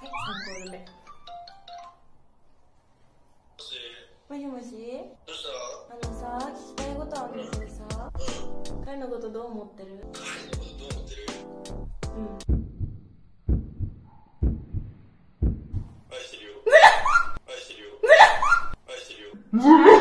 コール目。もしもし？どうしたあのさ聞きたいことあるんだけどさ。彼のことどう思ってる？彼のことどう思ってる？うん。愛してるよ。愛してるよ。愛してるよ。